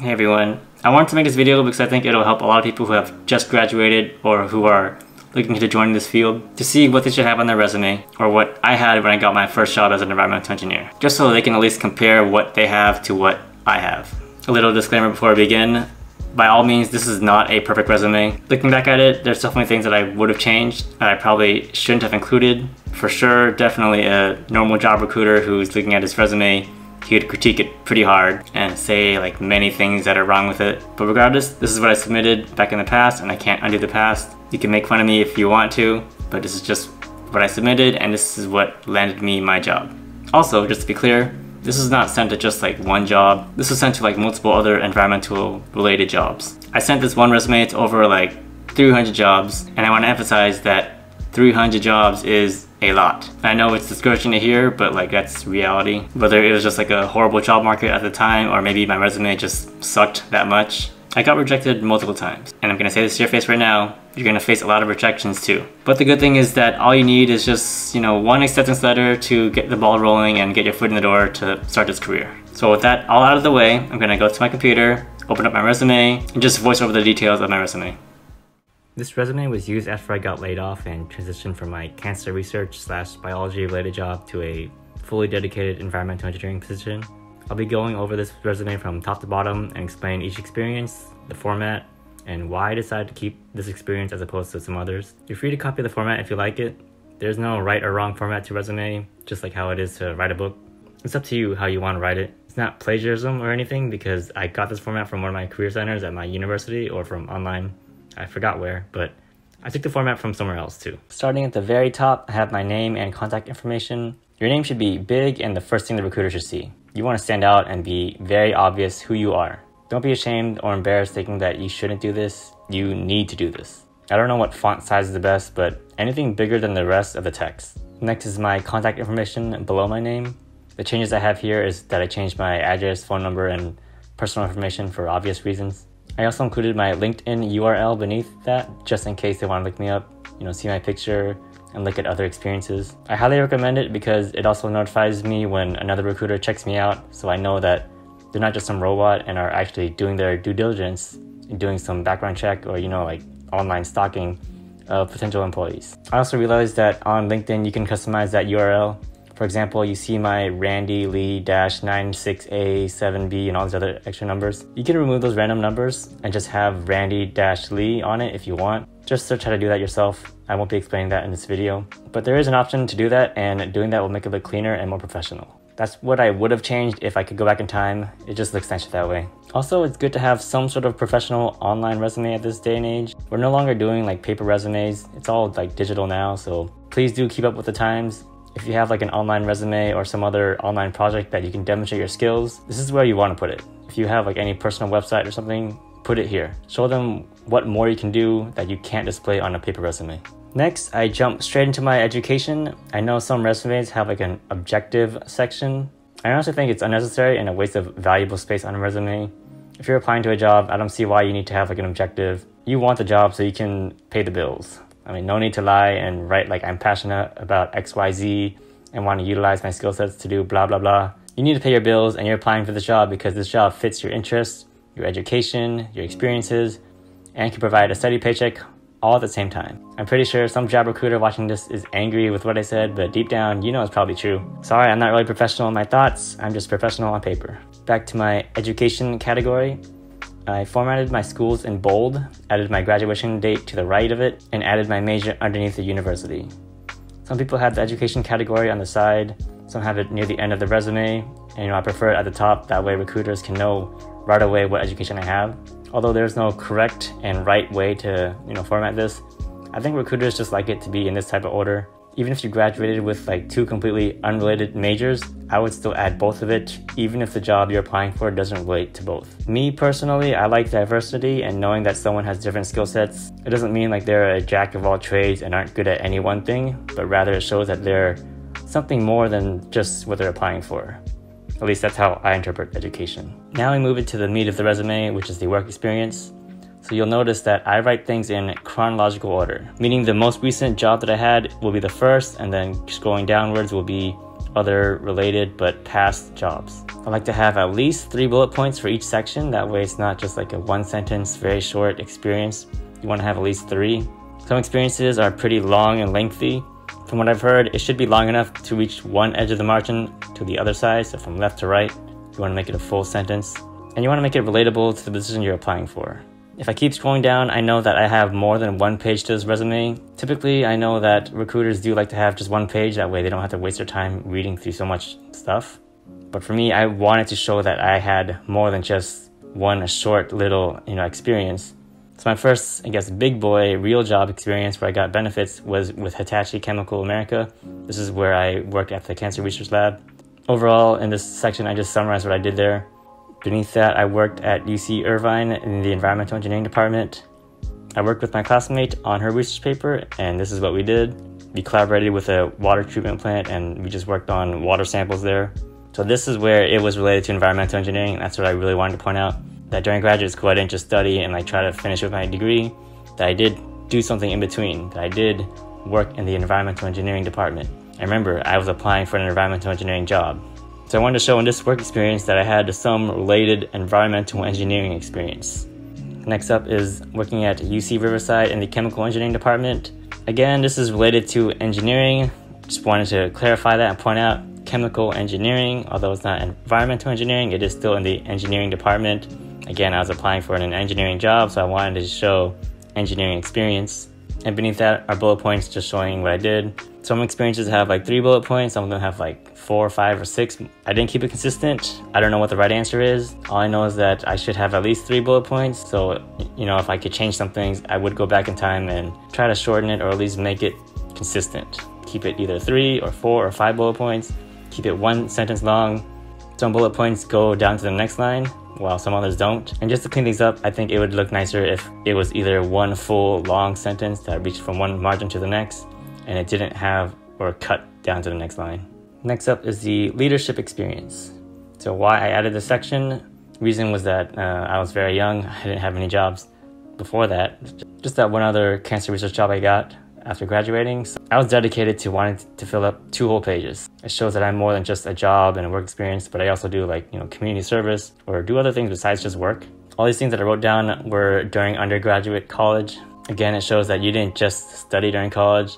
Hey everyone, I wanted to make this video because I think it'll help a lot of people who have just graduated or who are looking to join this field to see what they should have on their resume or what I had when I got my first job as an environmental engineer, just so they can at least compare what they have to what I have. A little disclaimer before I begin, by all means, this is not a perfect resume. Looking back at it, there's definitely things that I would have changed that I probably shouldn't have included. For sure, definitely a normal job recruiter who's looking at his resume he would critique it pretty hard and say like many things that are wrong with it. But regardless, this is what I submitted back in the past and I can't undo the past. You can make fun of me if you want to, but this is just what I submitted and this is what landed me my job. Also, just to be clear, this is not sent to just like one job. This was sent to like multiple other environmental related jobs. I sent this one resume to over like 300 jobs and I want to emphasize that 300 jobs is a lot. I know it's discouraging to hear, but like that's reality. Whether it was just like a horrible job market at the time or maybe my resume just sucked that much. I got rejected multiple times. And I'm gonna say this to your face right now, you're gonna face a lot of rejections too. But the good thing is that all you need is just, you know, one acceptance letter to get the ball rolling and get your foot in the door to start this career. So with that all out of the way, I'm gonna go to my computer, open up my resume, and just voice over the details of my resume. This resume was used after I got laid off and transitioned from my cancer research slash biology related job to a fully dedicated environmental engineering position. I'll be going over this resume from top to bottom and explain each experience, the format, and why I decided to keep this experience as opposed to some others. You're free to copy the format if you like it. There's no right or wrong format to resume, just like how it is to write a book. It's up to you how you want to write it. It's not plagiarism or anything because I got this format from one of my career centers at my university or from online I forgot where, but I took the format from somewhere else too. Starting at the very top, I have my name and contact information. Your name should be big and the first thing the recruiter should see. You want to stand out and be very obvious who you are. Don't be ashamed or embarrassed thinking that you shouldn't do this. You need to do this. I don't know what font size is the best, but anything bigger than the rest of the text. Next is my contact information below my name. The changes I have here is that I changed my address, phone number, and personal information for obvious reasons. I also included my LinkedIn URL beneath that, just in case they want to look me up, you know, see my picture, and look at other experiences. I highly recommend it because it also notifies me when another recruiter checks me out, so I know that they're not just some robot and are actually doing their due diligence doing some background check or, you know, like online stalking of potential employees. I also realized that on LinkedIn you can customize that URL for example, you see my Randy Ly dash 96A7B and all these other extra numbers. You can remove those random numbers and just have Randy dash Ly on it if you want. Just search how to do that yourself. I won't be explaining that in this video. But there is an option to do that and doing that will make it look cleaner and more professional. That's what I would have changed if I could go back in time. It just looks nicer that way. Also, it's good to have some sort of professional online resume at this day and age. We're no longer doing like paper resumes. It's all like digital now, so please do keep up with the times if you have like an online resume or some other online project that you can demonstrate your skills, this is where you want to put it. If you have like any personal website or something, put it here. Show them what more you can do that you can't display on a paper resume. Next, I jump straight into my education. I know some resumes have like an objective section. I honestly think it's unnecessary and a waste of valuable space on a resume. If you're applying to a job, I don't see why you need to have like an objective. You want the job so you can pay the bills. I mean, no need to lie and write like I'm passionate about XYZ and want to utilize my skill sets to do blah, blah, blah. You need to pay your bills and you're applying for this job because this job fits your interests, your education, your experiences, and can provide a steady paycheck all at the same time. I'm pretty sure some job recruiter watching this is angry with what I said, but deep down, you know it's probably true. Sorry, I'm not really professional in my thoughts, I'm just professional on paper. Back to my education category. I formatted my schools in bold, added my graduation date to the right of it, and added my major underneath the university. Some people have the education category on the side, some have it near the end of the resume, and you know I prefer it at the top, that way recruiters can know right away what education I have. Although there's no correct and right way to, you know, format this, I think recruiters just like it to be in this type of order even if you graduated with like two completely unrelated majors, I would still add both of it, even if the job you're applying for doesn't relate to both. Me personally, I like diversity and knowing that someone has different skill sets. It doesn't mean like they're a jack of all trades and aren't good at any one thing, but rather it shows that they're something more than just what they're applying for. At least that's how I interpret education. Now we move into the meat of the resume, which is the work experience. So you'll notice that I write things in chronological order, meaning the most recent job that I had will be the first, and then scrolling downwards will be other related but past jobs. I like to have at least three bullet points for each section. That way it's not just like a one sentence, very short experience. You want to have at least three. Some experiences are pretty long and lengthy. From what I've heard, it should be long enough to reach one edge of the margin to the other side, so from left to right. You want to make it a full sentence. And you want to make it relatable to the position you're applying for. If I keep scrolling down, I know that I have more than one page to this resume. Typically, I know that recruiters do like to have just one page, that way they don't have to waste their time reading through so much stuff. But for me, I wanted to show that I had more than just one short little, you know, experience. So my first, I guess, big boy real job experience where I got benefits was with Hitachi Chemical America. This is where I worked at the cancer research lab. Overall, in this section, I just summarized what I did there. Beneath that, I worked at UC Irvine in the environmental engineering department. I worked with my classmate on her research paper, and this is what we did. We collaborated with a water treatment plant, and we just worked on water samples there. So this is where it was related to environmental engineering. That's what I really wanted to point out. That during graduate school, I didn't just study and like try to finish with my degree. That I did do something in between. That I did work in the environmental engineering department. I remember I was applying for an environmental engineering job. So I wanted to show in this work experience that I had some related environmental engineering experience. Next up is working at UC Riverside in the chemical engineering department. Again, this is related to engineering. Just wanted to clarify that and point out chemical engineering, although it's not environmental engineering, it is still in the engineering department. Again, I was applying for an engineering job, so I wanted to show engineering experience. And beneath that are bullet points just showing what I did. Some experiences have like three bullet points, some of them have like four, or five, or six. I didn't keep it consistent. I don't know what the right answer is. All I know is that I should have at least three bullet points. So, you know, if I could change some things, I would go back in time and try to shorten it or at least make it consistent. Keep it either three or four or five bullet points. Keep it one sentence long. Some bullet points go down to the next line while some others don't. And just to clean things up, I think it would look nicer if it was either one full long sentence that reached from one margin to the next and it didn't have or cut down to the next line. Next up is the leadership experience. So why I added this section, reason was that uh, I was very young. I didn't have any jobs before that. Just that one other cancer research job I got after graduating. So I was dedicated to wanting to fill up two whole pages. It shows that I'm more than just a job and a work experience, but I also do like, you know, community service or do other things besides just work. All these things that I wrote down were during undergraduate college. Again, it shows that you didn't just study during college.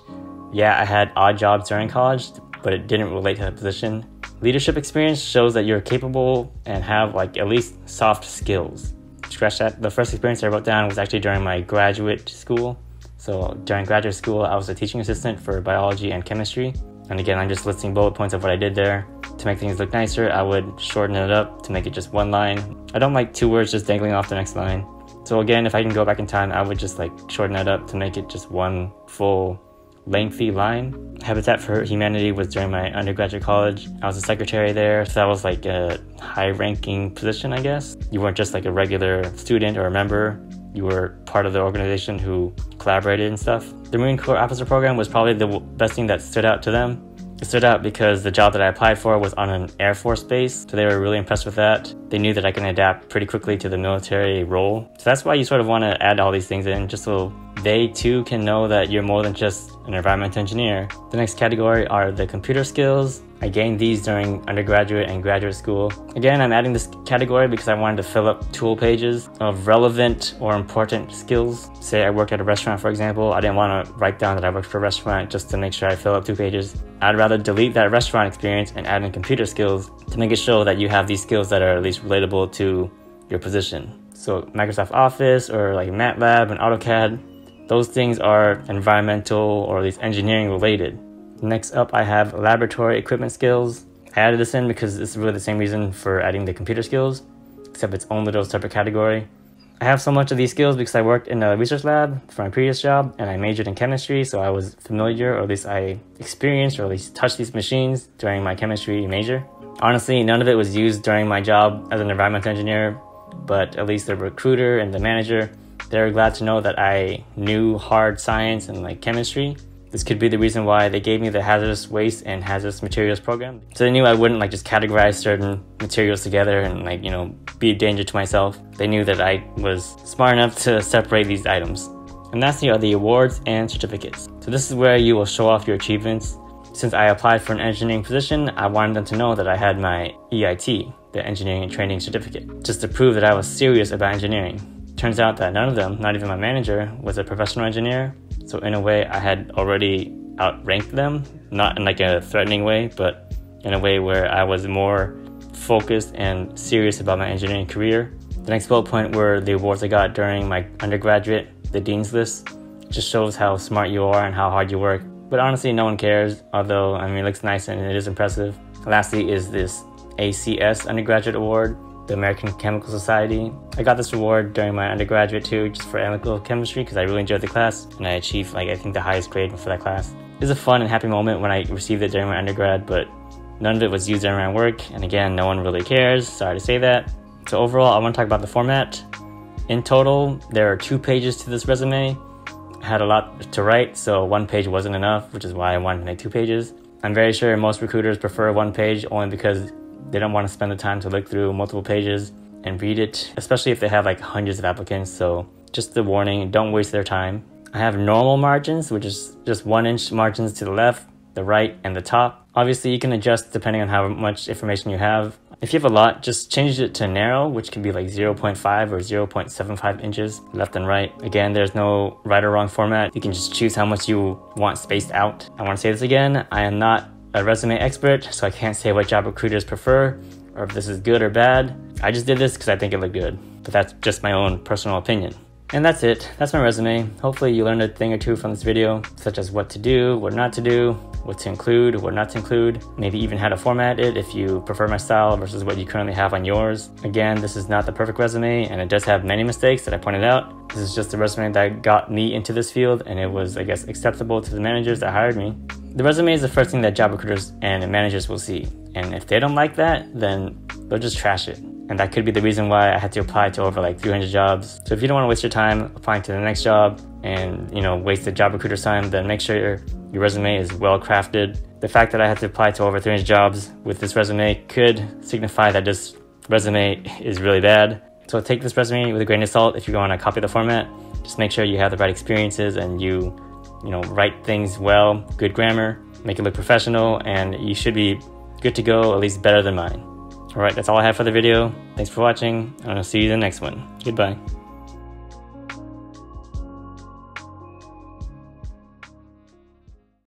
Yeah, I had odd jobs during college, but it didn't relate to the position. Leadership experience shows that you're capable and have like at least soft skills. Scratch that. The first experience I wrote down was actually during my graduate school. So during graduate school, I was a teaching assistant for biology and chemistry. And again, I'm just listing bullet points of what I did there. To make things look nicer, I would shorten it up to make it just one line. I don't like two words just dangling off the next line. So again, if I can go back in time, I would just like shorten that up to make it just one full lengthy line. Habitat for Humanity was during my undergraduate college. I was a secretary there, so that was like a high ranking position, I guess. You weren't just like a regular student or a member, you were part of the organization who collaborated and stuff. The Marine Corps Officer Program was probably the best thing that stood out to them. It stood out because the job that I applied for was on an Air Force base, so they were really impressed with that. They knew that I can adapt pretty quickly to the military role. So that's why you sort of want to add all these things in, just so they too can know that you're more than just an environmental engineer. The next category are the computer skills. I gained these during undergraduate and graduate school. Again, I'm adding this category because I wanted to fill up tool pages of relevant or important skills. Say I worked at a restaurant, for example. I didn't want to write down that I worked for a restaurant just to make sure I fill up two pages. I'd rather delete that restaurant experience and add in computer skills to make it show that you have these skills that are at least relatable to your position. So Microsoft Office or like MATLAB and AutoCAD, those things are environmental or at least engineering related. Next up, I have laboratory equipment skills. I added this in because it's really the same reason for adding the computer skills, except its own little separate category. I have so much of these skills because I worked in a research lab for my previous job and I majored in chemistry, so I was familiar, or at least I experienced, or at least touched these machines during my chemistry major. Honestly, none of it was used during my job as an environmental engineer, but at least the recruiter and the manager they were glad to know that I knew hard science and like chemistry. This could be the reason why they gave me the hazardous waste and hazardous materials program. So they knew I wouldn't like just categorize certain materials together and like, you know, be a danger to myself. They knew that I was smart enough to separate these items. And lastly are the awards and certificates. So this is where you will show off your achievements. Since I applied for an engineering position, I wanted them to know that I had my EIT, the Engineering Training Certificate, just to prove that I was serious about engineering. Turns out that none of them, not even my manager, was a professional engineer, so in a way I had already outranked them, not in like a threatening way, but in a way where I was more focused and serious about my engineering career. The next bullet point were the awards I got during my undergraduate, the Dean's List. just shows how smart you are and how hard you work. But honestly, no one cares, although, I mean, it looks nice and it is impressive. Lastly is this ACS undergraduate award, the American Chemical Society. I got this award during my undergraduate too, just for analytical chemistry because I really enjoyed the class and I achieved like I think the highest grade for that class. It was a fun and happy moment when I received it during my undergrad, but none of it was used during my work, and again, no one really cares. Sorry to say that. So overall, I want to talk about the format. In total, there are two pages to this resume. I had a lot to write, so one page wasn't enough, which is why I wanted to make two pages. I'm very sure most recruiters prefer one page only because they don't want to spend the time to look through multiple pages and read it, especially if they have like hundreds of applicants. So just the warning, don't waste their time. I have normal margins, which is just one inch margins to the left, the right, and the top. Obviously, you can adjust depending on how much information you have. If you have a lot, just change it to narrow, which can be like 0.5 or 0.75 inches left and right. Again, there's no right or wrong format. You can just choose how much you want spaced out. I want to say this again. I am not a resume expert, so I can't say what job recruiters prefer or if this is good or bad. I just did this because I think it looked good, but that's just my own personal opinion. And that's it. That's my resume. Hopefully you learned a thing or two from this video, such as what to do, what not to do, what to include, what not to include, maybe even how to format it if you prefer my style versus what you currently have on yours. Again, this is not the perfect resume and it does have many mistakes that I pointed out. This is just the resume that got me into this field and it was, I guess, acceptable to the managers that hired me. The resume is the first thing that job recruiters and managers will see. And if they don't like that, then they'll just trash it. And that could be the reason why I had to apply to over like 300 jobs. So if you don't want to waste your time applying to the next job and, you know, waste the job recruiter's time, then make sure your, your resume is well crafted. The fact that I had to apply to over 300 jobs with this resume could signify that this resume is really bad. So take this resume with a grain of salt if you want to copy the format. Just make sure you have the right experiences and you, you know, write things well, good grammar, make it look professional, and you should be good to go, at least better than mine. Alright, that's all I have for the video. Thanks for watching, and I'll see you in the next one. Goodbye.